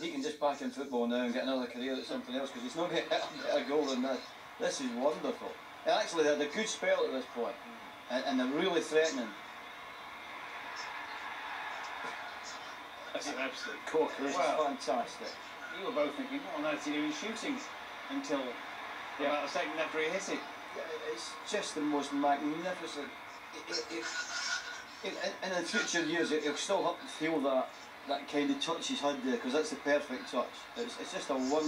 He can just back in football now and get another career at something else because he's not getting a goal than this. This is wonderful. And actually, they had a good spell at this point, and, and they're really threatening. That's an absolute Corker is Wow. fantastic. You were both thinking, what on earth is he doing shooting? Until about a second after he hit it. It's just the most magnificent. It, it, it, and in future years, it, he'll still have to feel that that kind of touch he's had there because that's the perfect touch. It's, it's just a wonderful.